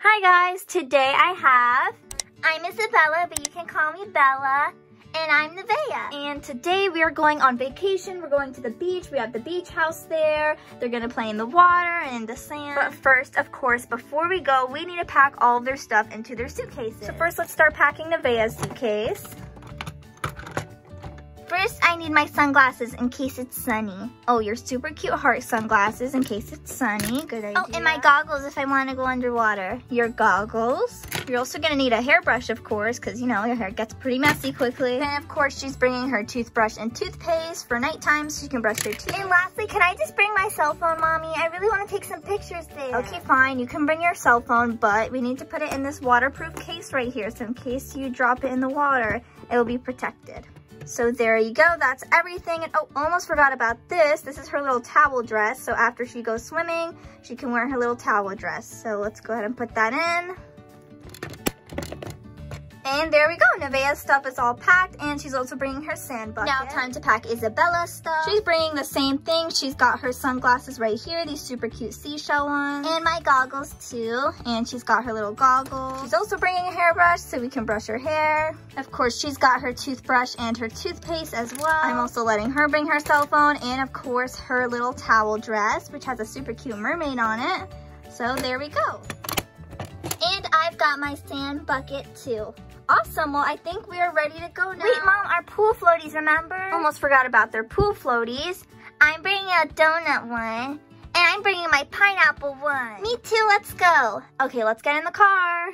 Hi guys, today I have, I'm Isabella, but you can call me Bella, and I'm Nevaeh. And today we are going on vacation. We're going to the beach. We have the beach house there. They're gonna play in the water and in the sand. But first, of course, before we go, we need to pack all of their stuff into their suitcases. So first, let's start packing Nevaeh's suitcase. First, I need my sunglasses in case it's sunny. Oh, your super cute heart sunglasses in case it's sunny. Good idea. Oh, and my goggles if I want to go underwater. Your goggles. You're also going to need a hairbrush, of course, because, you know, your hair gets pretty messy quickly. And, of course, she's bringing her toothbrush and toothpaste for nighttime so she can brush her teeth. And lastly, can I just bring my cell phone, Mommy? I really want to take some pictures there. Okay, fine. You can bring your cell phone, but we need to put it in this waterproof case right here. So in case you drop it in the water, it will be protected. So there you go, that's everything. And oh, almost forgot about this. This is her little towel dress. So after she goes swimming, she can wear her little towel dress. So let's go ahead and put that in. And there we go. Nevaeh's stuff is all packed and she's also bringing her sand bucket. Now time to pack Isabella's stuff. She's bringing the same thing. She's got her sunglasses right here, these super cute seashell ones. And my goggles too. And she's got her little goggles. She's also bringing a hairbrush so we can brush her hair. Of course, she's got her toothbrush and her toothpaste as well. I'm also letting her bring her cell phone and of course her little towel dress, which has a super cute mermaid on it. So there we go. And I've got my sand bucket too. Awesome, well I think we are ready to go now. Wait mom, our pool floaties, remember? Almost forgot about their pool floaties. I'm bringing a donut one. And I'm bringing my pineapple one. Me too, let's go. Okay, let's get in the car.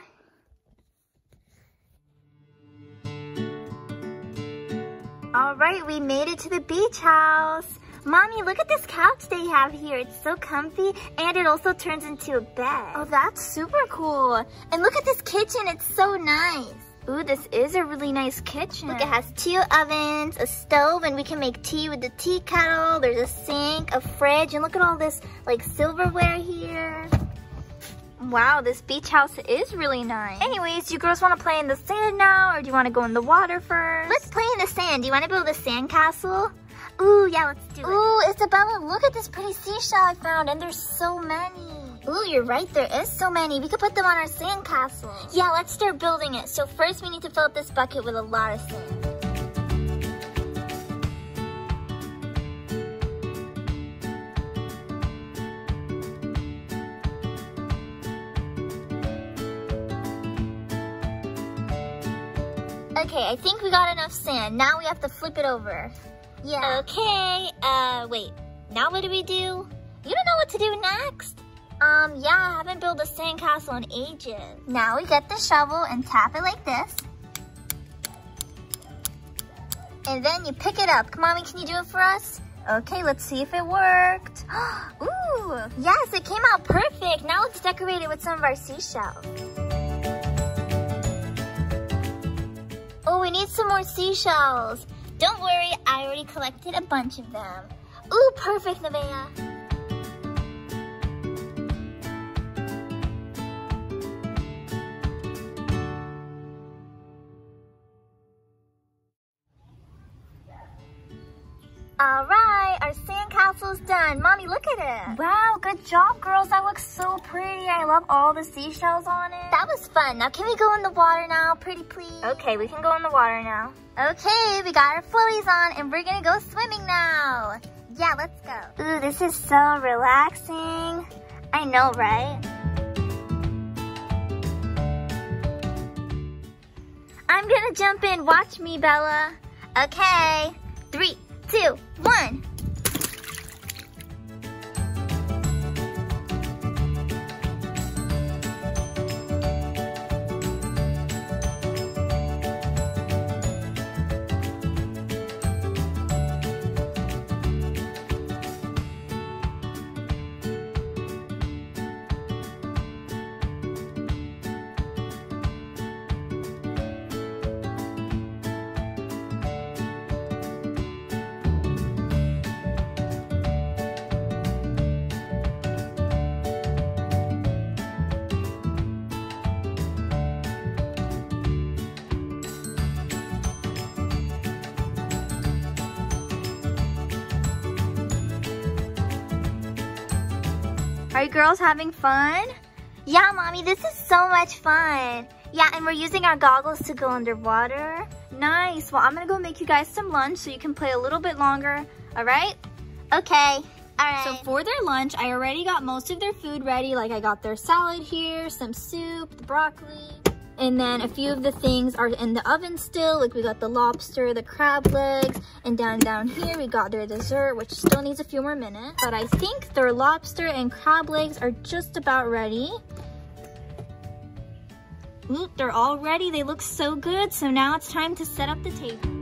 All right, we made it to the beach house. Mommy, look at this couch they have here. It's so comfy and it also turns into a bed. Oh, that's super cool. And look at this kitchen. It's so nice. Ooh, this is a really nice kitchen. Look, it has two ovens, a stove, and we can make tea with the tea kettle. There's a sink, a fridge, and look at all this like silverware here. Wow, this beach house is really nice. Anyways, do you girls want to play in the sand now, or do you want to go in the water first? Let's play in the sand. Do you want to build a sand castle? Ooh, yeah, let's do it. Ooh, Isabella, look at this pretty seashell I found, and there's so many. Ooh, you're right. There is so many. We could put them on our sandcastle. Yeah, let's start building it. So first we need to fill up this bucket with a lot of sand. Okay, I think we got enough sand. Now we have to flip it over. Yeah. Okay, uh, wait. Now what do we do? You don't know what to do next? Um, yeah, I haven't built a sandcastle in ages. Now we get the shovel and tap it like this. And then you pick it up. Mommy, can you do it for us? Okay, let's see if it worked. Ooh, yes, it came out perfect. Now let's decorate it with some of our seashells. Oh, we need some more seashells. Don't worry, I already collected a bunch of them. Ooh, perfect, Nevaeh. All right, our sandcastle's done. Mommy, look at it. Wow, good job, girls. That looks so pretty. I love all the seashells on it. That was fun. Now, can we go in the water now, pretty please? Okay, we can go in the water now. Okay, we got our floaties on, and we're gonna go swimming now. Yeah, let's go. Ooh, this is so relaxing. I know, right? I'm gonna jump in. Watch me, Bella. Okay, three, Are you girls having fun? Yeah, Mommy, this is so much fun. Yeah, and we're using our goggles to go underwater. Nice. Well, I'm gonna go make you guys some lunch so you can play a little bit longer. All right? Okay. All right. So for their lunch, I already got most of their food ready. Like I got their salad here, some soup, the broccoli. And then a few of the things are in the oven still. Like we got the lobster, the crab legs, and down down here we got their dessert, which still needs a few more minutes. But I think their lobster and crab legs are just about ready. Oop, they're all ready. They look so good. So now it's time to set up the table.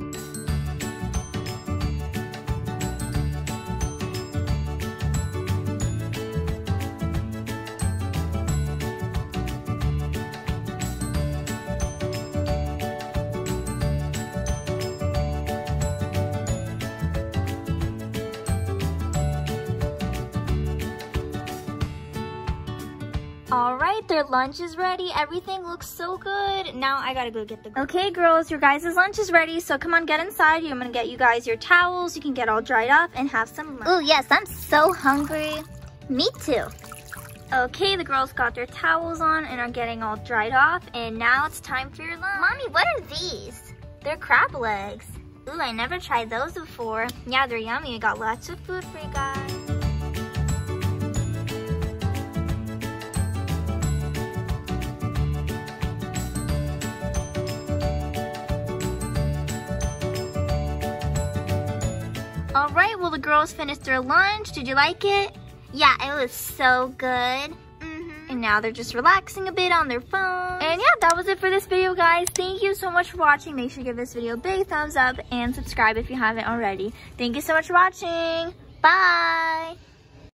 Their lunch is ready. Everything looks so good. Now I gotta go get the... Okay, girls, your guys' lunch is ready. So come on, get inside. I'm gonna get you guys your towels. You can get all dried up and have some lunch. Oh, yes, I'm so hungry. Me too. Okay, the girls got their towels on and are getting all dried off. And now it's time for your lunch. Mommy, what are these? They're crab legs. Ooh, I never tried those before. Yeah, they're yummy. I got lots of food for you guys. Girls finished their lunch. Did you like it? Yeah, it was so good. Mm -hmm. And now they're just relaxing a bit on their phone. And yeah, that was it for this video, guys. Thank you so much for watching. Make sure to give this video a big thumbs up and subscribe if you haven't already. Thank you so much for watching. Bye!